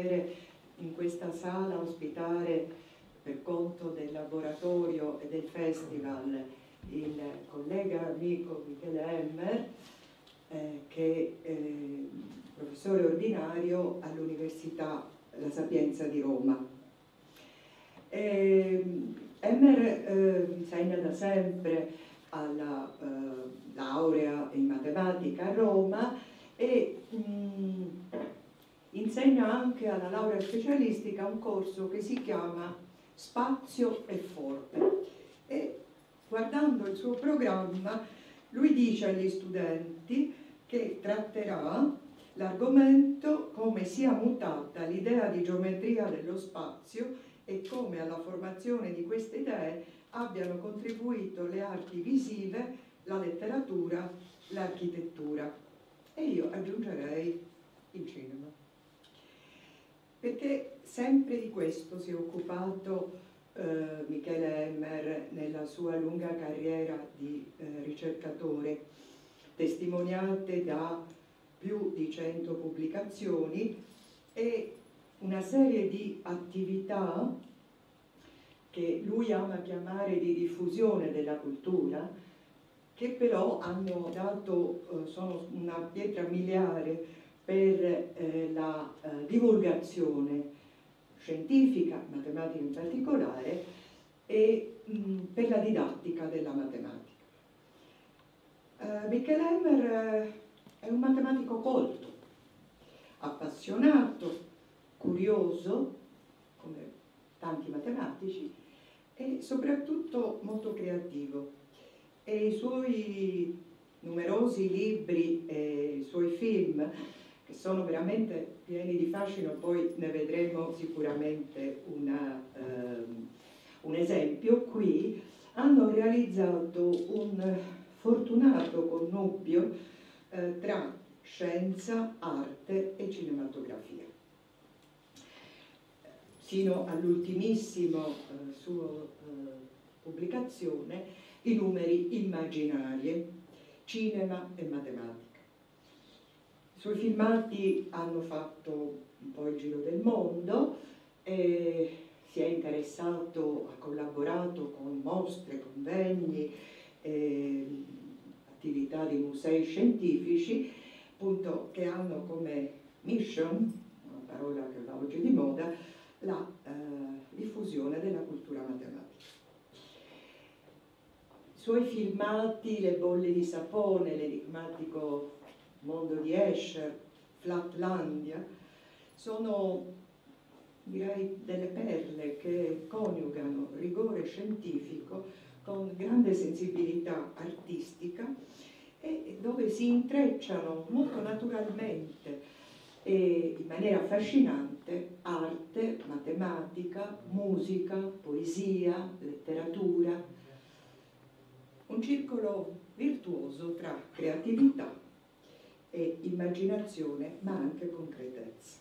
poter in questa sala ospitare per conto del laboratorio e del festival il collega amico Michele Emmer, eh, che è eh, professore ordinario all'Università La Sapienza di Roma. E, Emmer eh, insegna da sempre alla eh, laurea in matematica a Roma e mh, insegna anche alla laurea specialistica un corso che si chiama Spazio e Forme. E guardando il suo programma, lui dice agli studenti che tratterà l'argomento come sia mutata l'idea di geometria dello spazio e come alla formazione di queste idee abbiano contribuito le arti visive, la letteratura, l'architettura. E io aggiungerei il cinema. Perché sempre di questo si è occupato eh, Michele Emmer nella sua lunga carriera di eh, ricercatore, testimoniate da più di 100 pubblicazioni e una serie di attività che lui ama chiamare di diffusione della cultura, che però hanno dato, eh, sono una pietra miliare per eh, la eh, divulgazione scientifica, matematica in particolare, e mh, per la didattica della matematica. Uh, Michel Emmer uh, è un matematico colto, appassionato, curioso, come tanti matematici, e soprattutto molto creativo. E i suoi numerosi libri e i suoi film che sono veramente pieni di fascino, poi ne vedremo sicuramente una, um, un esempio qui, hanno realizzato un fortunato connubio eh, tra scienza, arte e cinematografia. Sino all'ultimissimo eh, suo eh, pubblicazione, i numeri immaginari, cinema e matematica. Suoi filmati hanno fatto un po' il giro del mondo e si è interessato, ha collaborato con mostre, convegni, eh, attività di musei scientifici, appunto che hanno come mission, una parola che va oggi di moda, la eh, diffusione della cultura matematica. I suoi filmati, le bolle di sapone, l'enigmatico mondo di Escher, Flatlandia, sono direi delle perle che coniugano rigore scientifico con grande sensibilità artistica e dove si intrecciano molto naturalmente e in maniera affascinante arte, matematica, musica, poesia, letteratura, un circolo virtuoso tra creatività e immaginazione ma anche concretezza.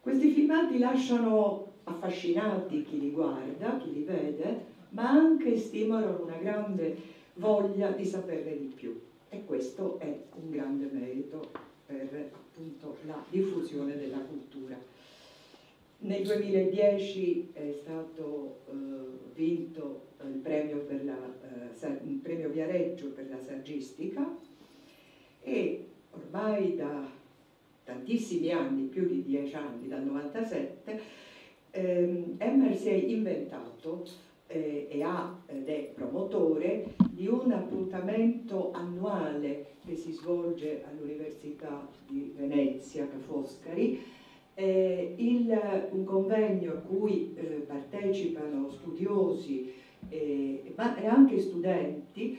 Questi filmati lasciano affascinati chi li guarda, chi li vede, ma anche stimolano una grande voglia di saperne di più e questo è un grande merito per appunto la diffusione della cultura. Nel 2010 è stato eh, vinto il premio, la, eh, premio Viareggio per la saggistica e ormai da tantissimi anni, più di dieci anni, dal 97, ehm, Emmer si è inventato eh, e ha ed è promotore di un appuntamento annuale che si svolge all'Università di Venezia, Ca' Foscari, eh, il, un convegno a cui eh, partecipano studiosi eh, ma anche studenti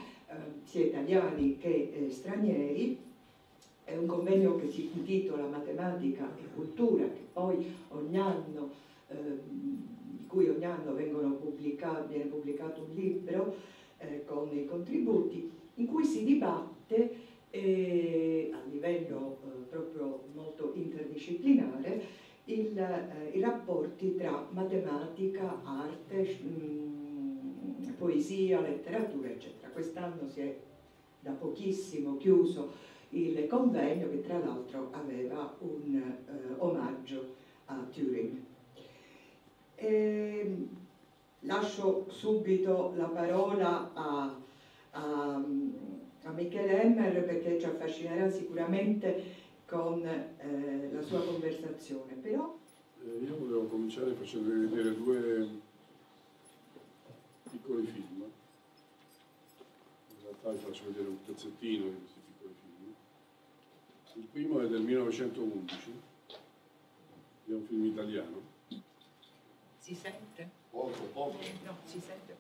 sia italiani che eh, stranieri, è un convegno che si intitola Matematica e Cultura, che poi ogni anno, eh, di cui ogni anno pubblicato, viene pubblicato un libro eh, con i contributi, in cui si dibatte eh, a livello eh, proprio molto interdisciplinare il, eh, i rapporti tra matematica, arte, mh, poesia, letteratura, eccetera quest'anno si è da pochissimo chiuso il convegno che tra l'altro aveva un eh, omaggio a Turing. E, ehm, lascio subito la parola a, a, a Michele Emmer perché ci affascinerà sicuramente con eh, la sua conversazione, però... Eh, io volevo cominciare facendo vedere due piccoli film. Vi faccio vedere un pezzettino di questi piccoli film. Il primo è del 1911, è un film italiano. Si sente? Poco, poco. No, si sente.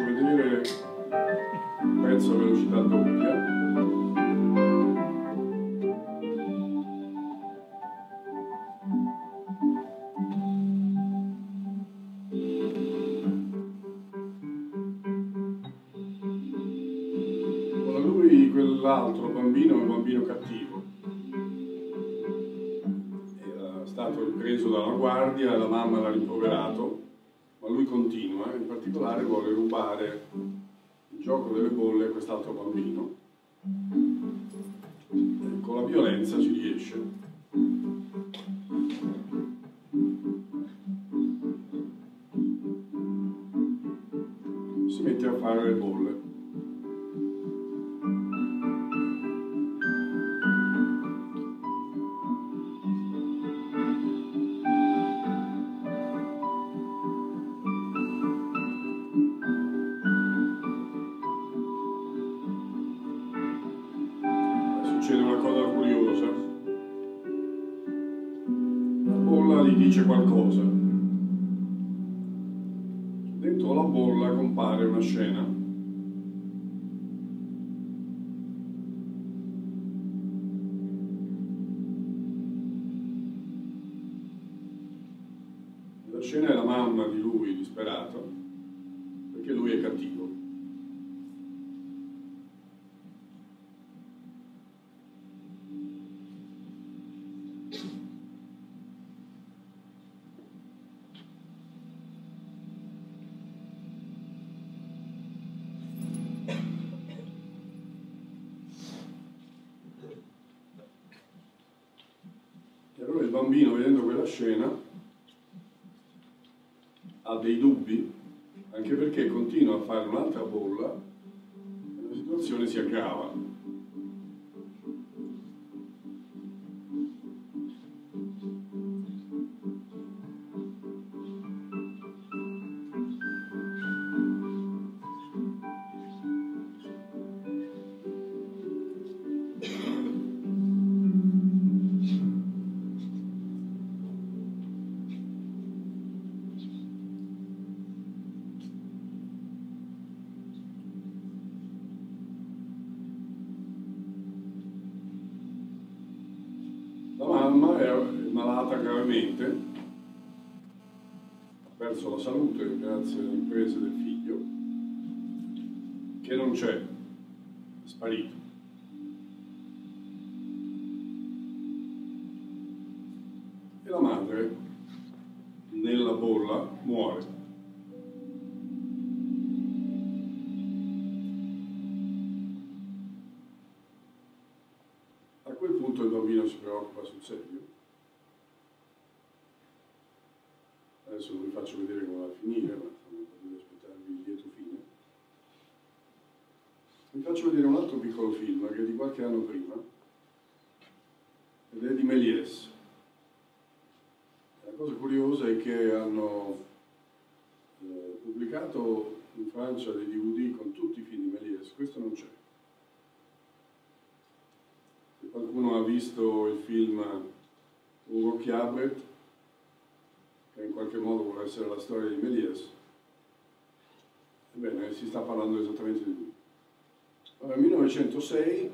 L'altro qualcosa. Dentro la bolla compare una scena. La scena è la mamma di lui disperato, perché lui è cattivo. Perso la salute grazie alle imprese del figlio, che non c'è, è sparito. E la madre, nella bolla, muore. Faccio vedere come va a finire, ma potete aspettarvi il lieto fine. Vi faccio vedere un altro piccolo film che è di qualche anno prima, ed è di Méliès. La cosa curiosa è che hanno eh, pubblicato in Francia dei DVD con tutti i film di Méliès, questo non c'è. Se qualcuno ha visto il film Ugo Chiabret, che in qualche modo vuole essere la storia di Méliès, ebbene si sta parlando esattamente di lui. Allora, 1906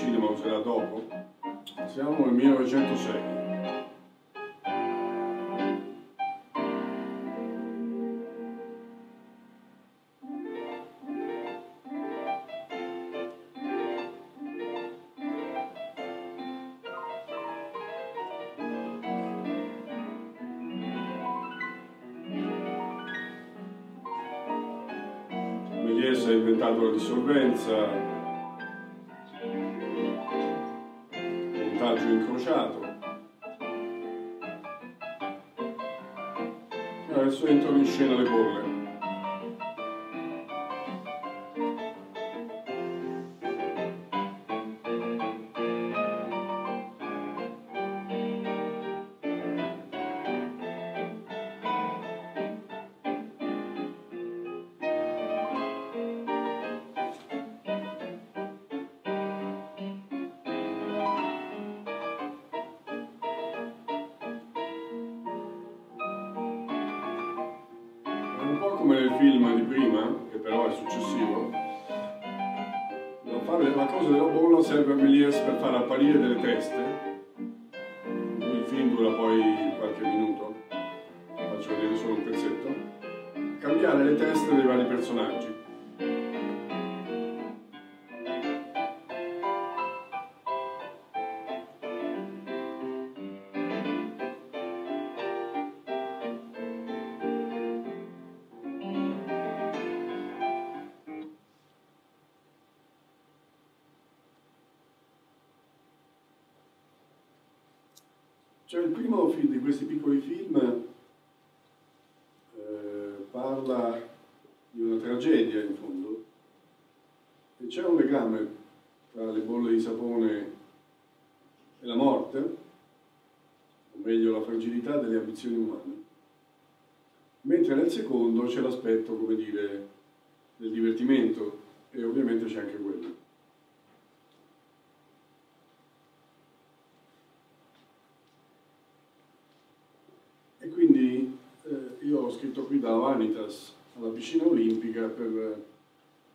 cinema userà dopo. Siamo nel 1906. Méliès ha inventato la dissolvenza, incrociato. Adesso entrano in scena le bolle. Il primo film di questi piccoli film eh, parla di una tragedia in fondo e c'è un legame tra le bolle di sapone e la morte, o meglio la fragilità delle ambizioni umane, mentre nel secondo c'è l'aspetto, come dire, del divertimento e ovviamente c'è anche quello. E quindi eh, io ho scritto qui da Vanitas alla piscina olimpica per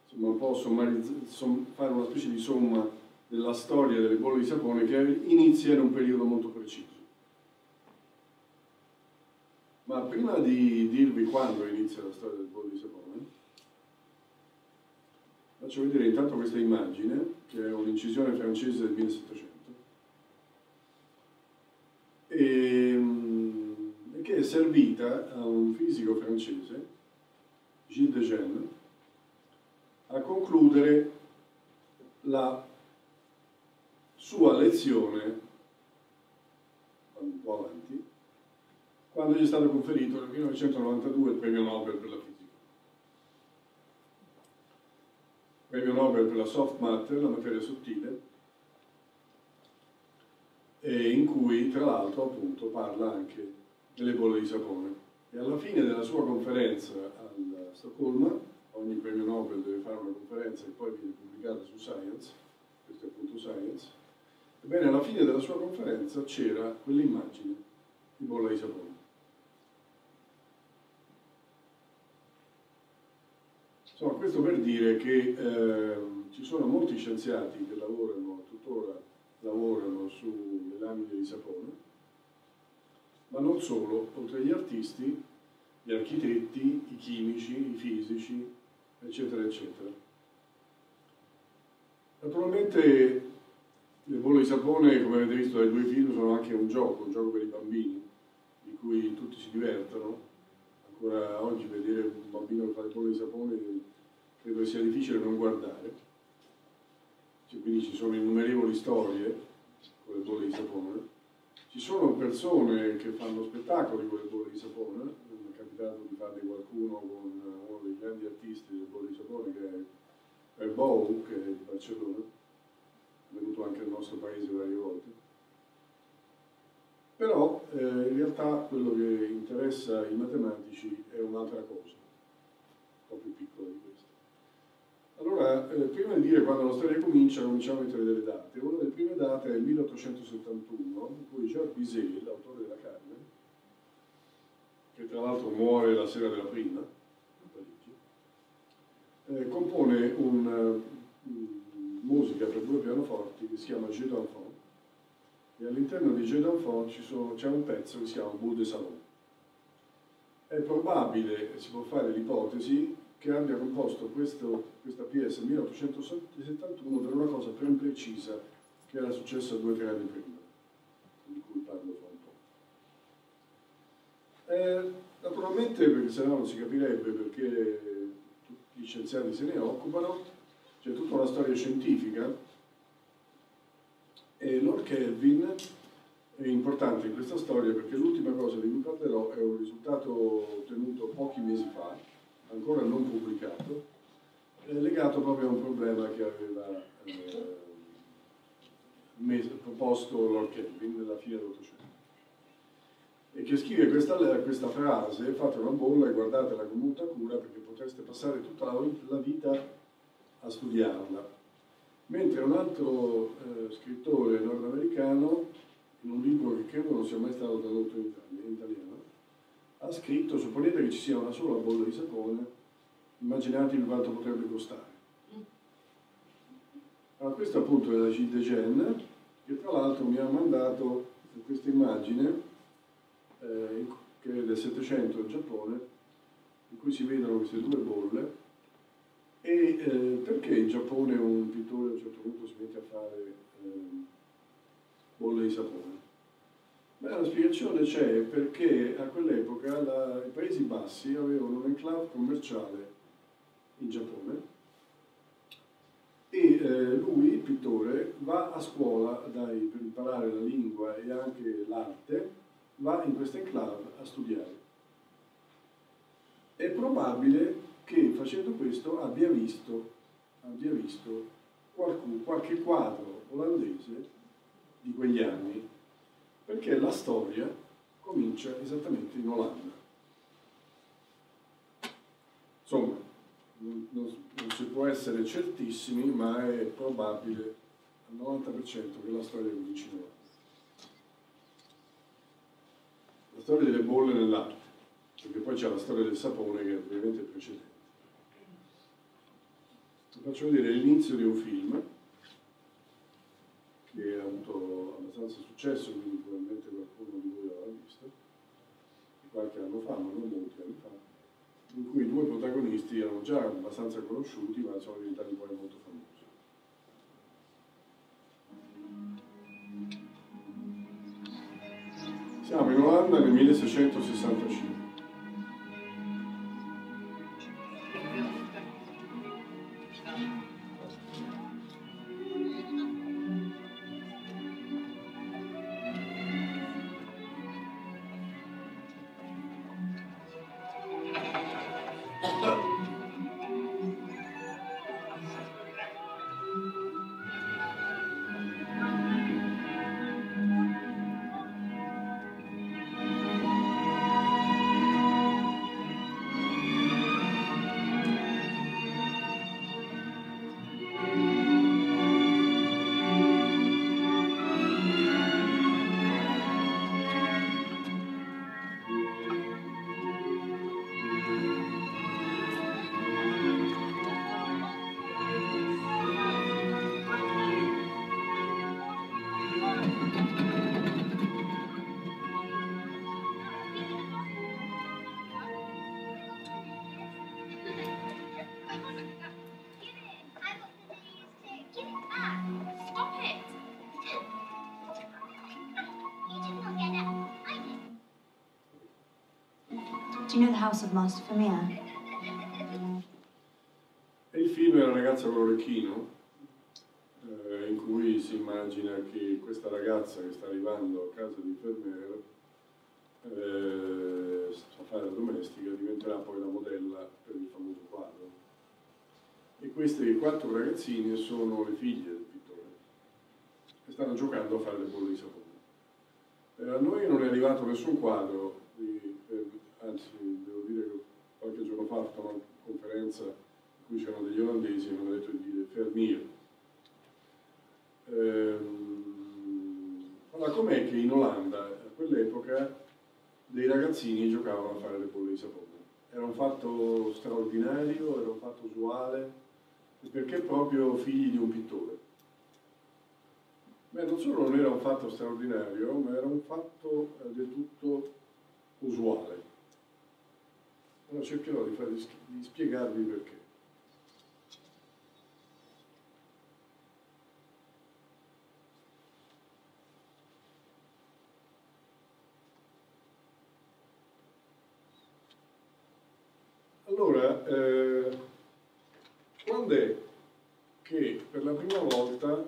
insomma, un po' fare una specie di somma della storia delle bolle di sapone che inizia in un periodo molto preciso. Ma prima di dirvi quando inizia la storia delle bolle di sapone, faccio vedere intanto questa immagine, che è un'incisione francese del 1700, e, servita a un fisico francese, Gilles de Gennes, a concludere la sua lezione, un po' avanti, quando gli è stato conferito nel 1992 il premio Nobel per la fisica. Premio Nobel per la soft matter, la materia sottile, e in cui tra l'altro appunto parla anche delle bolle di sapone. E alla fine della sua conferenza a Stoccolma, ogni premio Nobel deve fare una conferenza che poi viene pubblicata su Science, questo è appunto Science, ebbene alla fine della sua conferenza c'era quell'immagine di bolla di sapone. Insomma, questo per dire che eh, ci sono molti scienziati che lavorano, tuttora lavorano sulle lamine di sapone, ma non solo, oltre agli artisti, gli architetti, i chimici, i fisici, eccetera, eccetera. Naturalmente le bolle di sapone, come avete visto dai due film, sono anche un gioco, un gioco per i bambini, di cui tutti si divertono. Ancora oggi vedere un bambino che fa le bolle di sapone credo sia difficile non guardare. Cioè, quindi ci sono innumerevoli storie con le bolle di sapone. Ci sono persone che fanno spettacoli con le bolle di sapone, mi è capitato di farne qualcuno con uno dei grandi artisti delle bolle di sapone che è Herbou, che è di Barcellona, è venuto anche al nostro paese varie volte. Però eh, in realtà quello che interessa i matematici è un'altra cosa, un po' più piccola di questa. Allora, eh, prima di dire quando la storia comincia, cominciamo a mettere delle date. Una delle prime date è il 1871, in cui Georges Bizet, l'autore della Carmen, che tra l'altro muore la sera della prima, a Parigi, eh, compone un, un musica per due pianoforti che si chiama Jeu d'enfant e all'interno di Jeu d'enfant c'è un pezzo che si chiama Boule de Salon. È probabile, si può fare l'ipotesi, che abbia composto questo, questa nel 1871 per una cosa ben precisa che era successa due o tre anni prima, di cui parlo fra un po'. Eh, naturalmente, perché se no non si capirebbe perché tutti gli scienziati se ne occupano, c'è tutta una storia scientifica e Lord Kelvin è importante in questa storia perché l'ultima cosa di cui parlerò è un risultato ottenuto pochi mesi fa, ancora non pubblicato, legato proprio a un problema che aveva eh, proposto Lord Kelvin nella fine dell'Ottocento. E che scrive questa, questa, frase, fate una bolla e guardatela con molta cura perché potreste passare tutta la, la vita a studiarla. Mentre un altro eh, scrittore nordamericano, in un libro che credo non sia mai stato tradotto in, in italiano, ha scritto, supponete che ci sia una sola bolla di sapone, immaginatevi quanto potrebbe costare. Allora, questo appunto è la Gilles de Gen, che tra l'altro mi ha mandato questa immagine, eh, che è del Settecento in Giappone, in cui si vedono queste due bolle, e eh, perché in Giappone un pittore a un certo punto si mette a fare eh, bolle di sapone? Beh, la spiegazione c'è perché a quell'epoca i Paesi Bassi avevano un enclave commerciale in Giappone e eh, lui, il pittore, va a scuola dai, per imparare la lingua e anche l'arte, va in questo enclave a studiare. È probabile che facendo questo abbia visto, abbia visto qualcuno, qualche quadro olandese di quegli anni, perché la storia comincia esattamente in Olanda. Insomma, non, non, non si può essere certissimi, ma è probabile al 90% che la storia cominci in Olanda. La storia delle bolle nell'arte, perché poi c'è la storia del sapone che è ovviamente precedente. Vi faccio vedere l'inizio di un film che ha avuto abbastanza successo, quindi probabilmente qualcuno di voi l'avrà visto, qualche anno fa, ma non molti anni fa, in cui due protagonisti erano già abbastanza conosciuti, ma sono diventati poi molto famosi. Siamo in Olanda nel 1665. You know the House of Master Famia? E il film è La ragazza con l'orecchino, eh, in cui si immagina che questa ragazza che sta arrivando a casa di Fermer eh, a fare la domestica diventerà poi la modella per il famoso quadro. E questi quattro ragazzine sono le figlie del pittore e stanno giocando a fare le bolle di sapone. Eh, a noi non è arrivato nessun quadro di, anzi devo dire che qualche giorno fa ho fatto una conferenza in cui c'erano degli olandesi e mi hanno detto di dire Vermeer. Ehm, allora, com'è che in Olanda a quell'epoca dei ragazzini giocavano a fare le bolle di sapone? Era un fatto straordinario, era un fatto usuale, perché proprio figli di un pittore. Beh, non solo non era un fatto straordinario, ma era un fatto eh, del tutto usuale. Ora cercherò di, far- di spiegarvi perché. Allora, eh, quando è che per la prima volta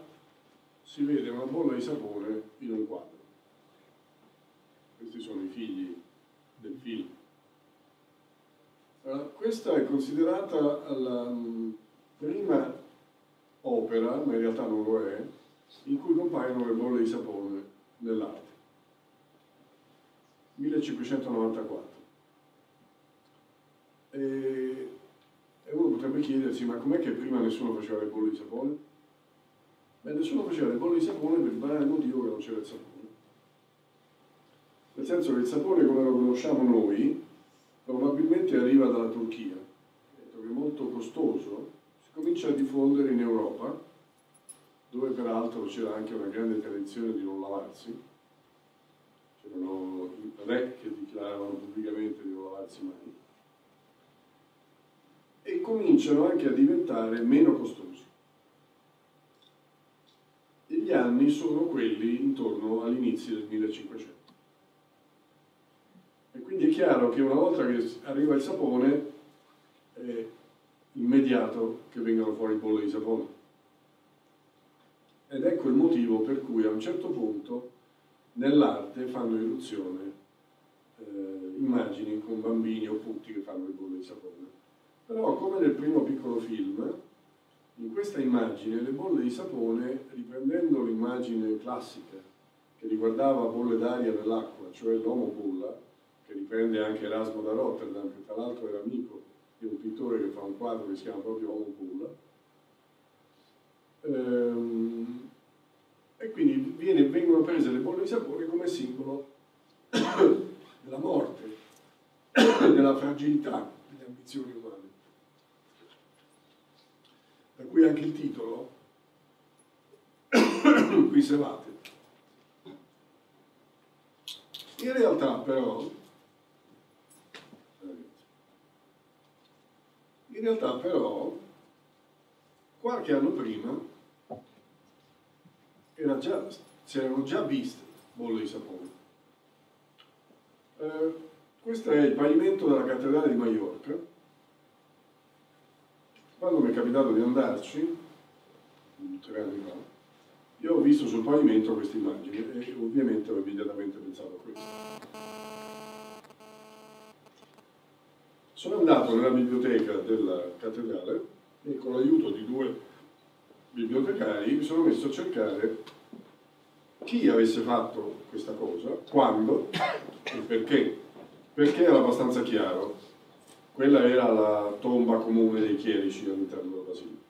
si vede una bolla di sapone in un quadro? Questi sono i figli del film. Allora, questa è considerata la mm, prima opera, ma in realtà non lo è, in cui compaiono le bolle di sapone nell'arte. 1594. E, uno potrebbe chiedersi, ma com'è che prima nessuno faceva le bolle di sapone? Beh, nessuno faceva le bolle di sapone per il banale motivo che non c'era il sapone. Nel senso che il sapone come lo conosciamo noi probabilmente arriva dalla Turchia, che è molto costoso, si comincia a diffondere in Europa, dove peraltro c'era anche una grande tradizione di non lavarsi, c'erano re che dichiaravano pubblicamente di non lavarsi mai, e cominciano anche a diventare meno costosi. E gli anni sono quelli intorno all'inizio del 1500. Chiaro che una volta che arriva il sapone è immediato che vengano fuori bolle di sapone. Ed ecco il motivo per cui a un certo punto nell'arte fanno irruzione eh, immagini con bambini o putti che fanno le bolle di sapone. Però, come nel primo piccolo film, in questa immagine le bolle di sapone, riprendendo l'immagine classica che riguardava bolle d'aria nell'acqua, cioè l'uomo bolla, che riprende anche Erasmo da Rotterdam, che tra l'altro era amico di un pittore che fa un quadro che si chiama proprio Uomo bolla, ehm, e quindi viene, vengono prese le bolle di sapone come simbolo della morte, della fragilità delle ambizioni umane. Da cui anche il titolo, qui sevate. In realtà però, in realtà però, qualche anno prima già, si erano già viste bolle di sapone. Eh, questo è il pavimento della cattedrale di Maiorca, quando mi è capitato di andarci, tre anni fa, io ho visto sul pavimento questa immagine e ovviamente ho immediatamente pensato a questo. Sono andato nella biblioteca della cattedrale e con l'aiuto di due bibliotecari mi sono messo a cercare chi avesse fatto questa cosa, quando e perché. Perché era abbastanza chiaro quella era la tomba comune dei chierici all'interno della basilica.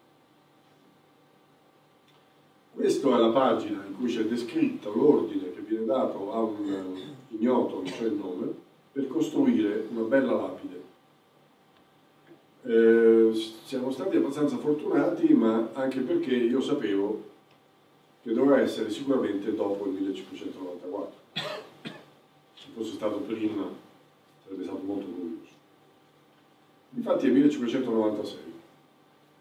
Questa è la pagina in cui c'è descritto l'ordine che viene dato a un ignoto, non c'è il nome, per costruire una bella lapide. Eh, siamo stati abbastanza fortunati, ma anche perché io sapevo che doveva essere sicuramente dopo il 1594. Se fosse stato prima sarebbe stato molto curioso. Infatti è 1596.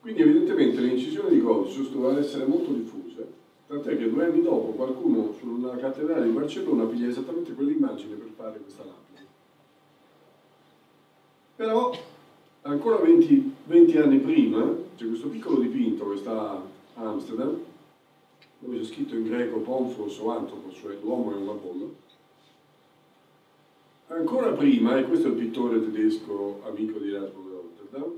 Quindi evidentemente le incisioni di Golgius dovevano essere molto diffuse, tant'è che due anni dopo qualcuno sulla cattedrale di Barcellona piglia esattamente quell'immagine per fare questa lapide. Però ancora 20, 20 anni prima c'è questo piccolo dipinto che sta a Amsterdam, dove c'è scritto in greco Ponfos o Antropos, cioè l'uomo è una bolla, Ancora prima, e questo è il pittore tedesco amico di Erasmo da Rotterdam,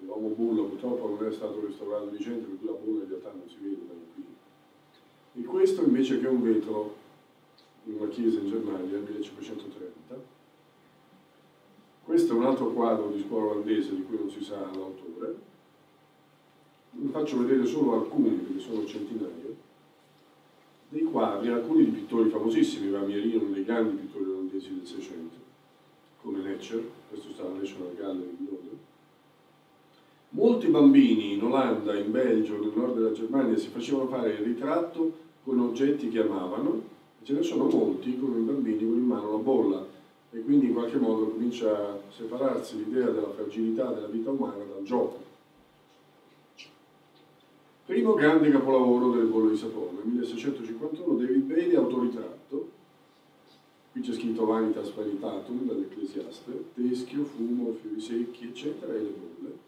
l'uomo bullo purtroppo non è stato restaurato di centro, per la bulla in realtà non si vede da qui. E questo invece che è un vetro in una chiesa in Germania nel 1530. Questo è un altro quadro di scuola olandese di cui non si sa l'autore. Vi faccio vedere solo alcuni, perché sono centinaia, dei quadri, alcuni di pittori famosissimi, Ramierino, uno dei grandi pittori olandesi del Seicento, come Netcher, questo sta alla National Gallery di Londra. Molti bambini in Olanda, in Belgio, nel nord della Germania si facevano fare il ritratto con oggetti che amavano, e ce ne sono molti come i bambini con in mano la bolla e quindi in qualche modo comincia a separarsi l'idea della fragilità della vita umana dal gioco. Primo grande capolavoro delle bolle di sapone, 1651, David Bailey, autoritratto, qui c'è scritto Vanitas Vanitatum dall'Ecclesiaste, teschio, fumo, fiori secchi, eccetera, e le bolle.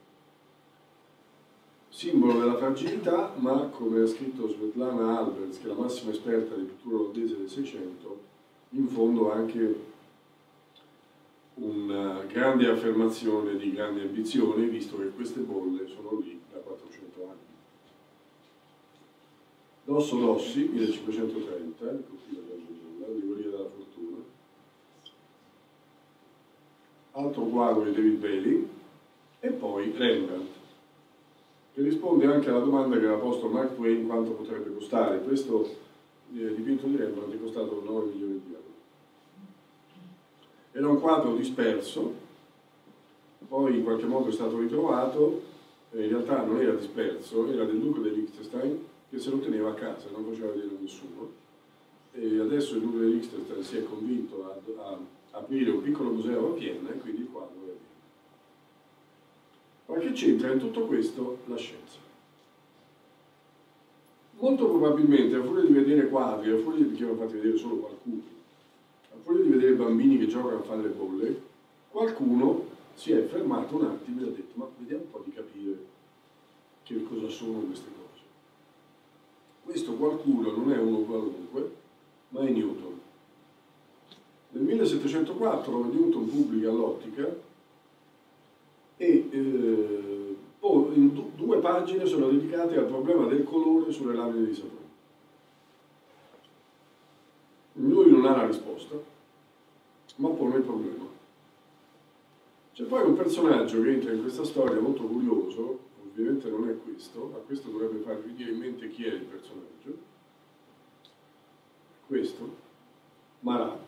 Simbolo della fragilità, ma come ha scritto Svetlana Alberts, che è la massima esperta di pittura olandese del Seicento, in fondo anche una grande affermazione di grande ambizione, visto che queste bolle sono lì da 400 anni. Dosso Dossi, 1530, ecco qui la Allegoria della fortuna. Altro quadro di David Bailey e poi Rembrandt, che risponde anche alla domanda che aveva posto Mark Twain quanto potrebbe costare. Questo eh, dipinto di Rembrandt è costato 9 milioni di euro. Era un quadro disperso, poi in qualche modo è stato ritrovato, in realtà non era disperso, era del duca di Liechtenstein che se lo teneva a casa, non faceva vedere a nessuno. E adesso il duca di Liechtenstein si è convinto a, a, aprire un piccolo museo a Vienna e quindi il quadro è lì. Ma che c'entra in tutto questo la scienza? Molto probabilmente, a furia di vedere quadri, a furia di che hanno fatto vedere solo qualcuno, furia di vedere bambini che giocano a fare le bolle, qualcuno si è fermato un attimo e ha detto ma vediamo un po' di capire che cosa sono queste cose. Questo qualcuno non è uno qualunque, ma è Newton. Nel 1704 Newton pubblica l'ottica e eh, poi in due pagine sono dedicate al problema del colore sulle lamine di sapone. Lui non ha la risposta, ma pone il problema. C'è poi un personaggio che entra in questa storia molto curioso, ovviamente non è questo, ma questo dovrebbe farvi venire in mente chi è il personaggio. Questo, Marat,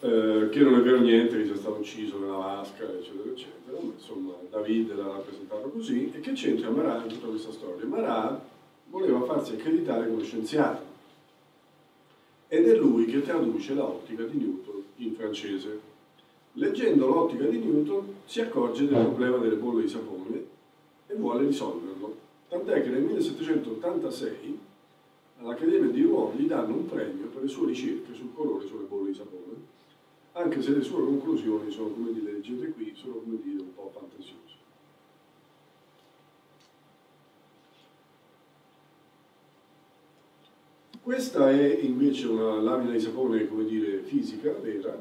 eh, che non è vero niente, che sia stato ucciso nella vasca, eccetera, eccetera, ma insomma David l'ha rappresentato così, e che c'entra Marat in tutta questa storia? Marat voleva farsi accreditare come scienziato, ed è lui che traduce l'ottica di Newton in francese. Leggendo l'ottica di Newton si accorge del problema delle bolle di sapone e vuole risolverlo. Tant'è che nel 1786 all'Accademia di Rouen gli danno un premio per le sue ricerche sul colore sulle bolle di sapone, anche se le sue conclusioni sono, come dire, leggete qui, sono come dire un po' fantasiose. Questa è invece una lamina di sapone, come dire, fisica, vera,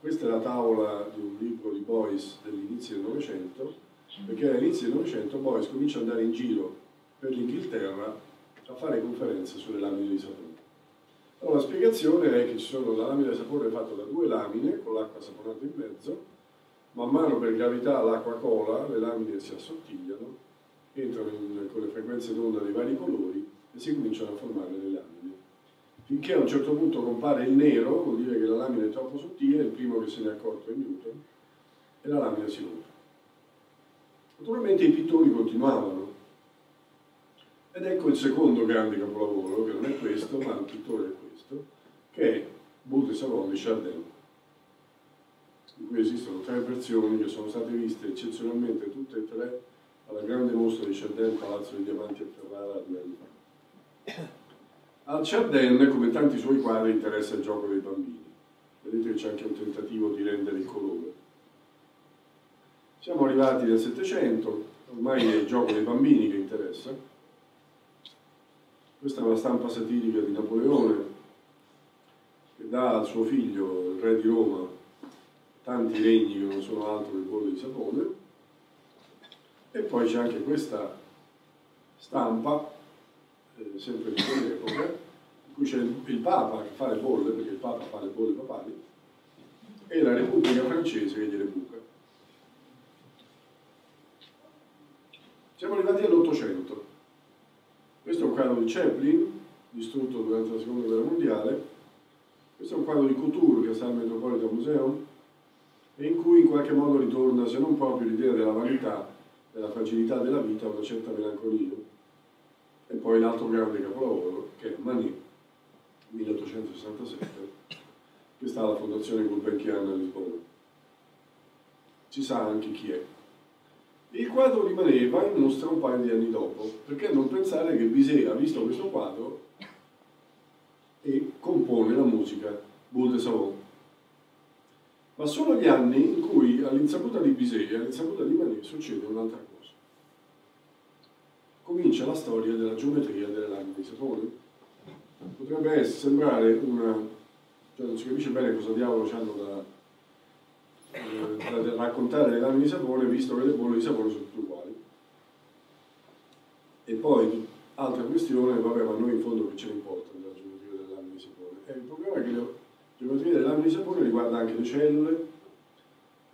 questa è la tavola di un libro di Boyce dell'inizio del Novecento, perché all'inizio del Novecento Boyce comincia ad andare in giro per l'Inghilterra a fare conferenze sulle lamine di sapone. Allora, la spiegazione è che ci sono la lamina di sapone fatta da due lamine con l'acqua saponata in mezzo, man mano per gravità l'acqua cola, le lamine si assottigliano, entrano in, con le frequenze d'onda dei vari colori e si cominciano a formare le lamine finché a un certo punto compare il nero, vuol dire che la lamina è troppo sottile, il primo che se ne è accorto è Newton, e la lamina si rompe. Naturalmente i pittori continuavano, ed ecco il secondo grande capolavoro, che non è questo, ma il pittore è questo, che è de Savon di Chardin, di cui esistono tre versioni che sono state viste eccezionalmente tutte e tre alla grande mostra di Chardin, Palazzo dei Diamanti a Ferrara due anni fa. Al Chardin, come tanti suoi quadri, interessa il gioco dei bambini. Vedete che c'è anche un tentativo di rendere il colore. Siamo arrivati nel Settecento, ormai è il gioco dei bambini che interessa. Questa è una stampa satirica di Napoleone che dà al suo figlio, il re di Roma, tanti regni che non sono altro che bolle di sapone. E poi c'è anche questa stampa eh, sempre di quell'epoca, in cui c'è il, Papa che fa le bolle, perché il Papa fa le bolle papali, e la Repubblica francese che gliele buca. Siamo arrivati all'Ottocento. Questo è un quadro di Chaplin, distrutto durante la seconda guerra mondiale. Questo è un quadro di Couture che sta al Metropolitan Museum e in cui in qualche modo ritorna, se non proprio l'idea della vanità, della fragilità della vita, una certa melancolia E poi l'altro grande capolavoro, che è Manet, 1867, che sta alla Fondazione Gulbenkian a Lisbona. Si sa anche chi è. Il quadro di Manet va in mostra un paio di anni dopo, perché non pensare che Bizet ha visto questo quadro e compone la musica Boule de Savon. Ma sono gli anni in cui all'insaputa di Bizet e all'insaputa di Manet succede un'altra cosa. Comincia la storia della geometria delle lame di sapone. Potrebbe sembrare una... cioè non si capisce bene cosa diavolo hanno da, eh, da raccontare le lame di sapone, visto che le bolle di sapone sono tutte uguali. E poi, altra questione, vabbè, ma noi in fondo che ce ne importa della geometria delle lame di sapone? Eh, il problema è che la geometria delle lame di sapone riguarda anche le cellule,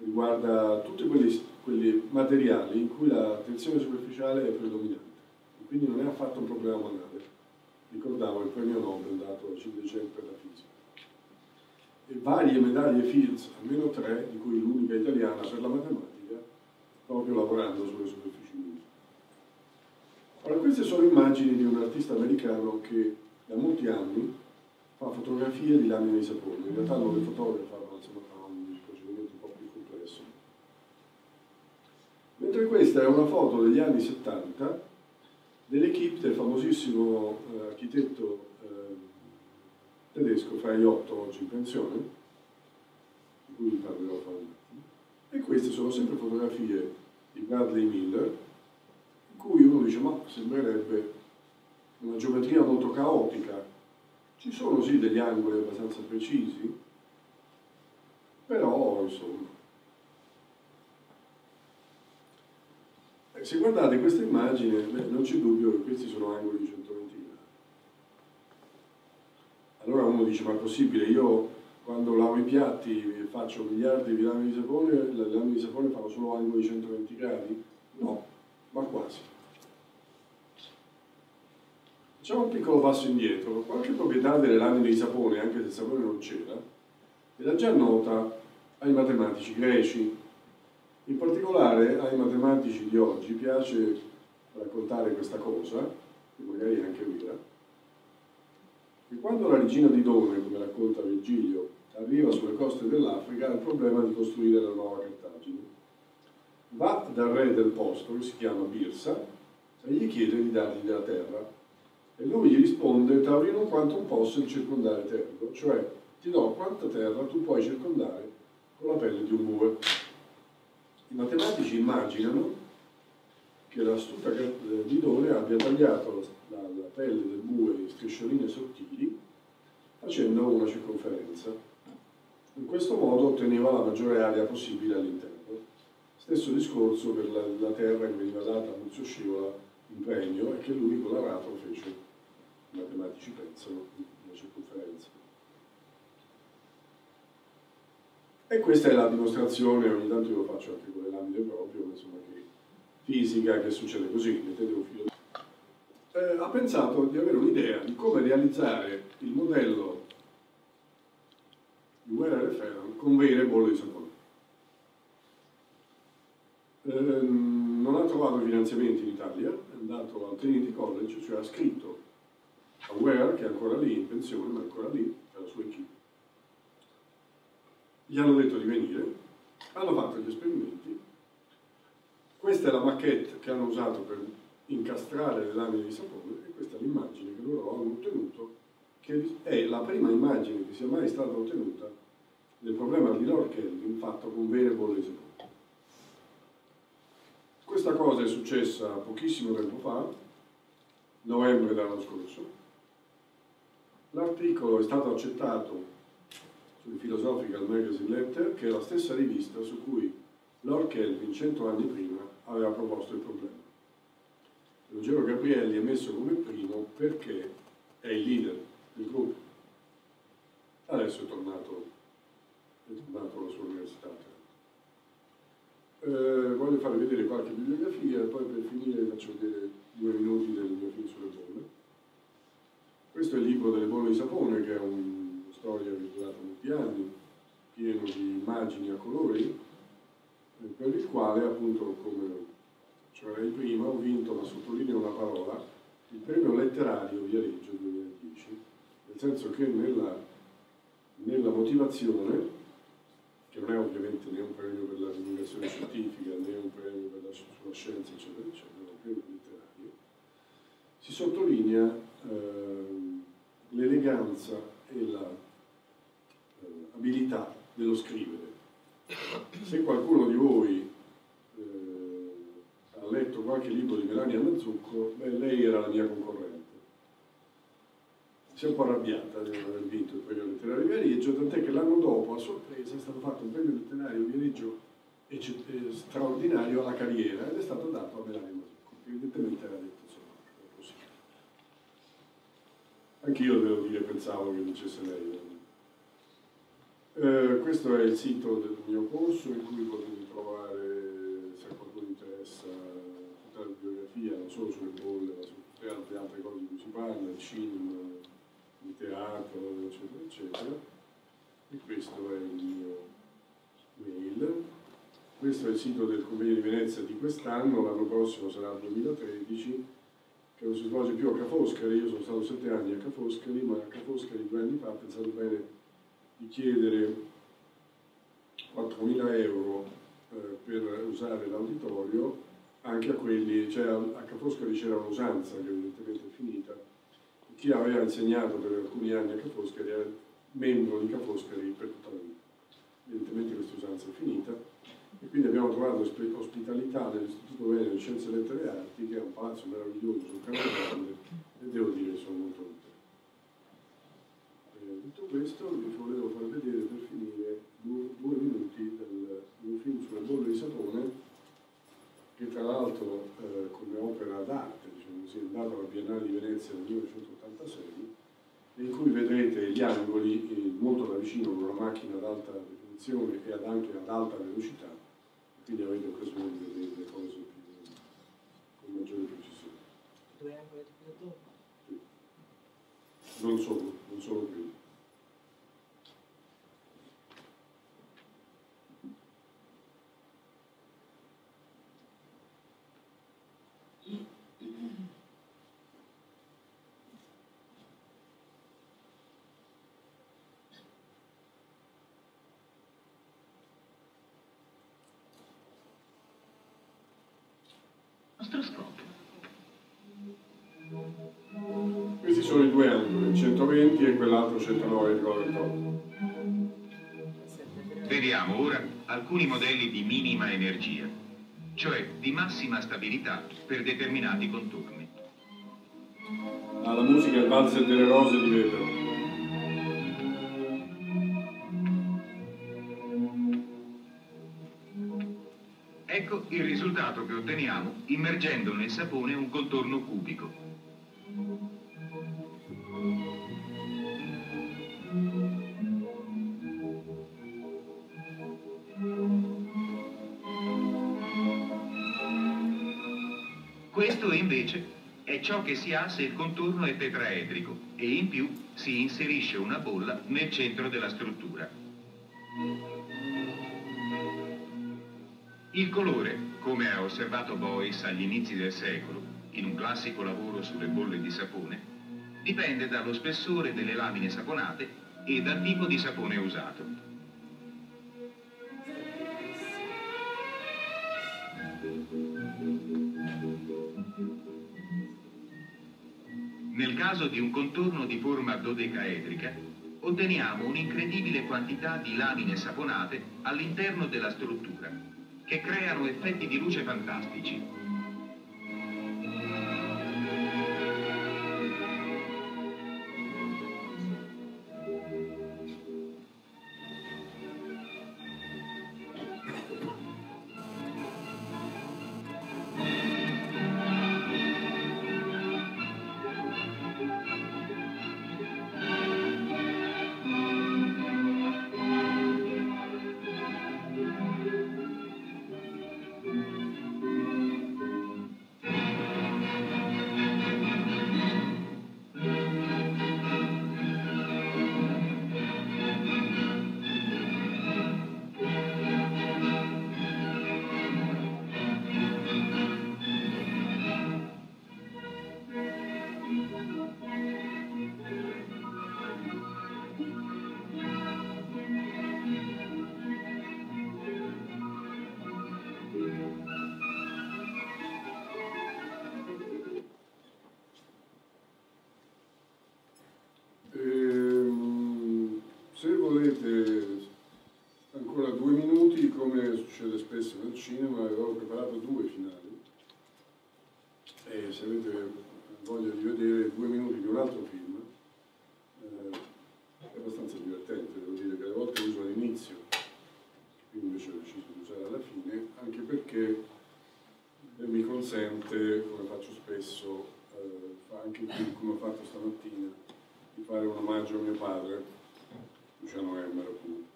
riguarda tutti quelli, quelli materiali in cui la tensione superficiale è predominante quindi non è affatto un problema banale. Ricordavo il premio Nobel dato a Cinquecento per la fisica. E varie medaglie Fields, almeno tre, di cui l'unica italiana per la matematica, proprio lavorando sulle superfici luminose. Ora, queste sono immagini di un artista americano che da molti anni fa fotografie di lamine di sapone. In realtà non le fotografa, ma insomma fa un procedimento un po' più complesso. Mentre questa è una foto degli anni 70 dell'equipe del famosissimo eh, architetto eh, tedesco Frei Otto, oggi in pensione, di cui parlerò fra un attimo. E queste sono sempre fotografie di Bradley Miller, in cui uno dice ma sembrerebbe una geometria molto caotica. Ci sono sì degli angoli abbastanza precisi, però insomma Se guardate questa immagine, beh, non c'è dubbio che questi sono angoli di 120 gradi. Allora uno dice, ma è possibile, io quando lavo i piatti e faccio miliardi di lame di sapone, le lame di sapone fanno solo angoli di 120 gradi? No, ma quasi. Facciamo un piccolo passo indietro. Qualche proprietà delle lamine di sapone, anche se il sapone non c'era, era già nota ai matematici greci, in particolare ai matematici di oggi piace raccontare questa cosa, che magari anche vera, che quando la regina di Done, come racconta Virgilio, arriva sulle coste dell'Africa ha il problema di costruire la nuova Cartagine. Va dal re del posto, che si chiama Birsa, e gli chiede di dargli della terra. E lui gli risponde, Taurino quanto posso il circondare terra, cioè ti do quanta terra tu puoi circondare con la pelle di un bue. I matematici immaginano che l'astuta Guidone abbia tagliato la, la, pelle del bue in striscioline sottili facendo una circonferenza. In questo modo otteneva la maggiore area possibile all'interno. Stesso discorso per la, la terra che veniva data a Muzio Scivola in premio e che lui con l'arato fece, i matematici pensano, una circonferenza. E questa è la dimostrazione, ogni tanto io lo faccio anche con le lamine proprio, ma insomma che fisica, che succede così, mettete un filo. Eh, ha pensato di avere un'idea di come realizzare il modello di Weller e Ferran con vere bolle di sapone. Eh, non ha trovato finanziamenti in Italia, è andato al Trinity College, cioè ha scritto a Ware, che è ancora lì in pensione, ma è ancora lì, la sua equipe, gli hanno detto di venire, hanno fatto gli esperimenti, questa è la maquette che hanno usato per incastrare le lamine di sapone e questa è l'immagine che loro hanno ottenuto, che è la prima immagine che sia mai stata ottenuta del problema di Lord Kelvin fatto con vere bolle di sapone. Questa cosa è successa pochissimo tempo fa, novembre dell'anno scorso. L'articolo è stato accettato sul Philosophical Magazine Letter, che è la stessa rivista su cui Lord Kelvin, cento anni prima, aveva proposto il problema. Ruggero Gabrielli è messo come primo perché è il leader del gruppo. Adesso è tornato, è tornato alla sua università. Eh, voglio farvi vedere qualche bibliografia e poi per finire faccio vedere due minuti del mio film sulle bolle. Questo è il libro delle bolle di sapone, che è un storia che è durata molti anni, pieno di immagini a colori, per il quale appunto come cioè prima ho vinto, ma sottolineo una parola, il premio letterario Viareggio 2010, nel senso che nella, nella motivazione, che non è ovviamente né un premio per la divulgazione scientifica né un premio per la, sulla scienza, eccetera, eccetera, è un premio letterario, si sottolinea ehm, l'eleganza e l'abilità eh, dello scrivere. Se qualcuno di voi eh, ha letto qualche libro di Melania Mazzucco, beh, lei era la mia concorrente. Si è un po' arrabbiata di non aver vinto il premio letterario Viareggio, tant'è che l'anno dopo, a sorpresa, è stato fatto un premio letterario Viareggio eh, straordinario alla carriera ed è stato dato a Melania Mazzucco, evidentemente era detto insomma, così. Anch'io devo dire, pensavo che dicesse lei. Eh, questo è il sito del mio corso in cui potete trovare, se a qualcuno interessa, tutta la bibliografia, non solo sulle bolle, ma su tutte le altre cose di cui si parla, il cinema, il teatro, eccetera, eccetera. E questo è il mio mail. Questo è il sito del Convegno di Venezia di quest'anno, l'anno prossimo sarà il 2013, che non si svolge più a Ca' Foscari, io sono stato sette anni a Ca' Foscari, ma a Ca' Foscari due anni fa ho pensato bene di chiedere 4.000 euro eh, per usare l'auditorio anche a quelli, cioè a Ca' Foscari c'era un'usanza che evidentemente è finita, chi aveva insegnato per alcuni anni a Ca' Foscari era membro di Ca' Foscari per tutta la vita. Evidentemente questa usanza è finita e quindi abbiamo trovato ospitalità nell'Istituto di Scienze, Lettere e Arti, che è un palazzo meraviglioso sul Campo Grande e devo dire sono molto detto questo vi volevo far vedere per finire due, due minuti del, di un film sulle bolle di sapone che tra l'altro eh, come opera d'arte diciamo così, è andato alla Biennale di Venezia nel 1986 in cui vedrete gli angoli eh, molto da vicino con una macchina ad alta definizione e ad anche ad alta velocità quindi avete occasione di vedere le cose più, con maggiore precisione. Due angoli di più Non solo, non solo quelli. Nostro scopo. Questi sono i due angoli, 120 e quell'altro 109,28. Vediamo ora alcuni modelli di minima energia, cioè di massima stabilità per determinati contorni. Ah, la musica è il valzer delle rose di Weber. Risultato che otteniamo immergendo nel sapone un contorno cubico. Questo invece è ciò che si ha se il contorno è tetraedrico e in più si inserisce una bolla nel centro della struttura. Il colore, come ha osservato Boyce agli inizi del secolo, in un classico lavoro sulle bolle di sapone, dipende dallo spessore delle lamine saponate e dal tipo di sapone usato. Nel caso di un contorno di forma dodecaedrica, otteniamo un'incredibile quantità di lamine saponate all'interno della struttura, che creano effetti di luce fantastici. Volete ancora due minuti, come succede spesso nel cinema, avevo preparato due finali. E se avete voglia di vedere due minuti di un altro film, eh, è abbastanza divertente, devo dire che a volte uso all'inizio, quindi invece ho deciso di usare alla fine, anche perché mi consente, come faccio spesso, eh, anche qui come ho fatto stamattina, di fare un omaggio a mio padre, Luciano Emmer appunto.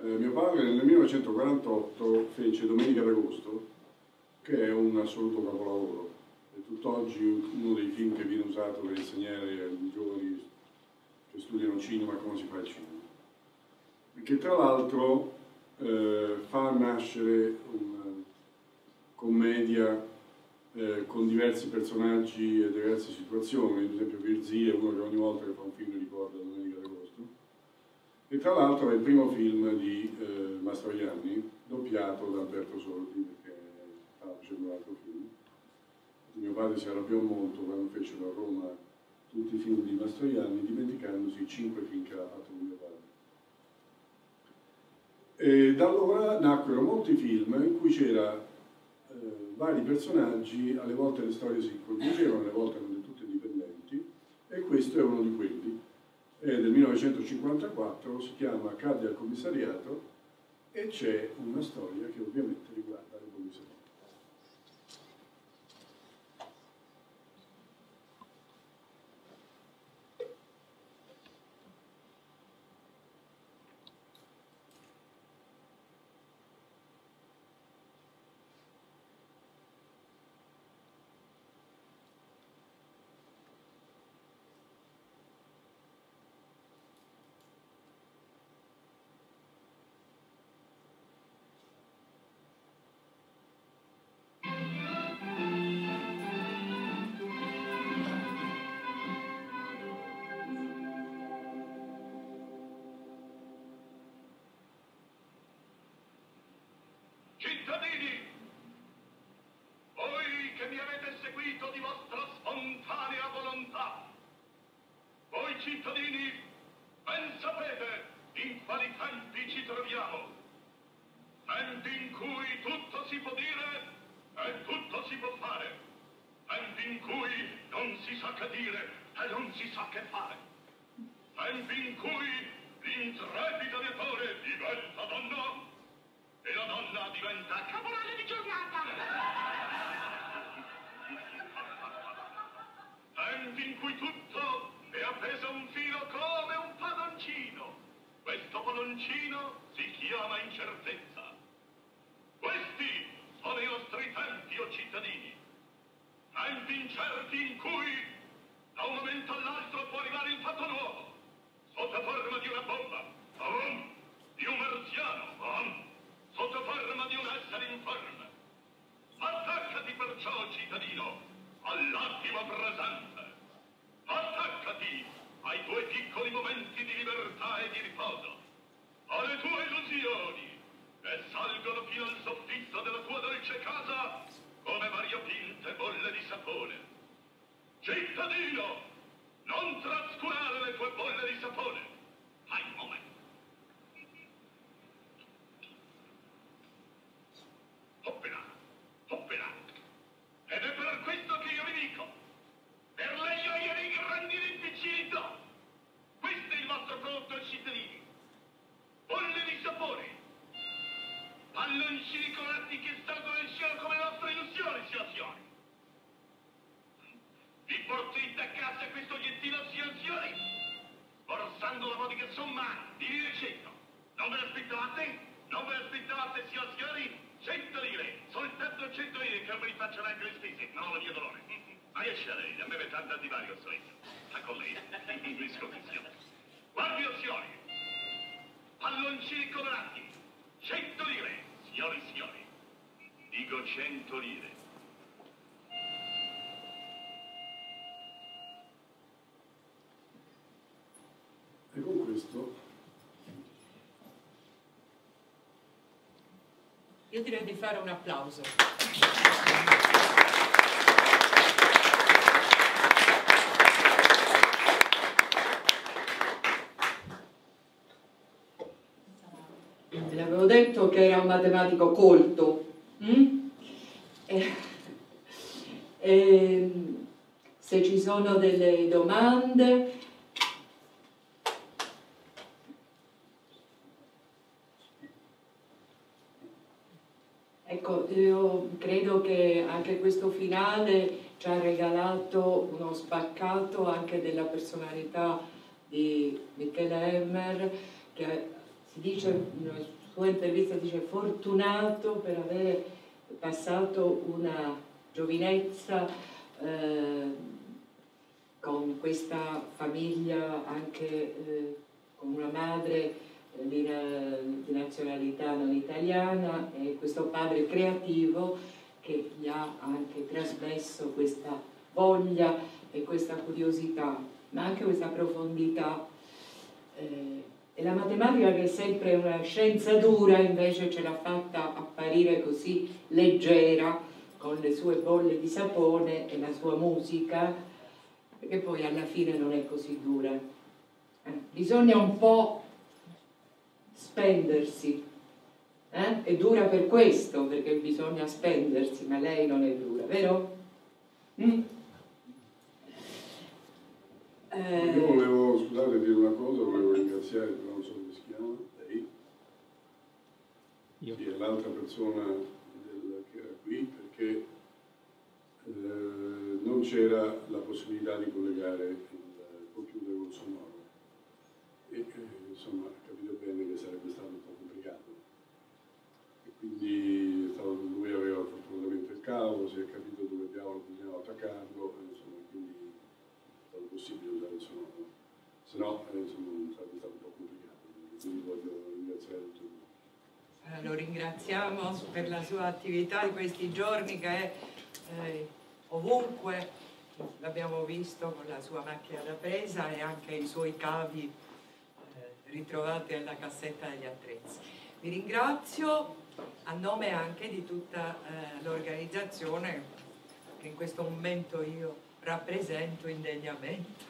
Eh, mio padre nel 1948 fece Domenica d'Agosto, che è un assoluto capolavoro, e tutt'oggi uno dei film che viene usato per insegnare ai giovani che studiano cinema come si fa il cinema. Che tra l'altro eh, fa nascere una commedia eh, con diversi personaggi e diverse situazioni, ad esempio Virzì è uno che ogni volta che fa un film ricorda Domenica e tra l'altro è il primo film di eh, Mastroianni, doppiato da Alberto Sordi, perché stava facendo un altro film. Mio padre si arrabbiò molto quando fecero a Roma tutti i film di Mastroianni, dimenticandosi i cinque film che aveva fatto mio padre. E da allora nacquero molti film in cui c'era eh, vari personaggi, alle volte le storie si congiungevano, alle volte erano tutte indipendenti, e questo è uno di quelli. È del 1954, si chiama Cadde al commissariato e c'è una storia che ovviamente Cittadini, voi che mi avete seguito di vostra spontanea volontà, voi cittadini, ben sapete in quali tempi ci troviamo. Tempi in cui tutto si può dire e tutto si può fare. Tempi in cui non si sa che dire e non si sa che fare. Tempi in cui l'intrepida direttore diventa donna e la donna diventa caporale di giornata. Tempi in cui tutto è appeso a un filo come un padoncino. Questo padoncino si chiama incertezza. Questi sono i nostri tempi, o cittadini. Tempi incerti in cui da un momento all'altro può arrivare il fatto nuovo, sotto forma di una bomba, di un marziano, um, sotto forma di un essere informe. Attaccati perciò, cittadino, all'attimo presente. Attaccati ai tuoi piccoli momenti di libertà e di riposo, alle tue illusioni, e salgono fino al soffitto della tua dolce casa come variopinte bolle di sapone. Cittadino, non trascurare le tue bolle di sapone. Fai un momento. Opera, opera. Ed è per questo che io vi dico, per le gioie dei grandi e dei piccini do, questo è il vostro prodotto ai cittadini. Sapone. Palloncini colorati che salgono in cielo come le vostre illusioni, signor signori. Vi portate a casa questo oggettino, signori, forzando la modica somma di lire cento. Non ve l'aspettavate? Non ve l'aspettavate, signori? 100 lire, soltanto 100 lire che non me li faccio neanche le spese, ho la mia dolore. Ma esce a lei, a me mi tanta di vario sto io. Sta con lei, mi scopizio. Guardi, palloncini colorati, 100 lire, signori e signori. Dico 100 lire. E con questo Io direi di fare un applauso. Che era un matematico colto. mm? E- e, se ci sono delle domande, Ecco, io credo che anche questo finale ci ha regalato uno spaccato anche della personalità di Michele Emmer, che si dice, sua intervista dice fortunato per avere passato una giovinezza eh, con questa famiglia anche eh, con una madre di, na- di nazionalità non italiana e questo padre creativo che gli ha anche trasmesso questa voglia e questa curiosità, ma anche questa profondità. E la matematica che è sempre una scienza dura invece ce l'ha fatta apparire così leggera con le sue bolle di sapone e la sua musica, perché poi alla fine non è così dura. Eh, bisogna un po' spendersi. Eh? È dura per questo, perché bisogna spendersi, ma lei non è dura, vero? Mm? Eh, Io volevo, scusate, dire una cosa, volevo ringraziare, però non so come si chiama, lei, Io. che è l'altra persona del- che era qui, perché eh, non c'era la possibilità di collegare il computer col sonoro. E eh, insomma, capite bene che sarebbe stato un po' complicato. E quindi stato- lui aveva fortunatamente il cavo, si è capito dove diavolo bisognava attaccarlo, e, insomma, quindi è stato possibile usare il sonoro. Se no, eh, insomma, sarebbe stato un po' complicato. Quindi voglio ringraziare tutti. Eh, Lo ringraziamo per la sua attività di questi giorni che è eh, ovunque, l'abbiamo visto con la sua macchina da presa e anche i suoi cavi eh, ritrovati alla cassetta degli attrezzi. Vi ringrazio a nome anche di tutta eh, l'organizzazione che in questo momento io rappresento indegnamente.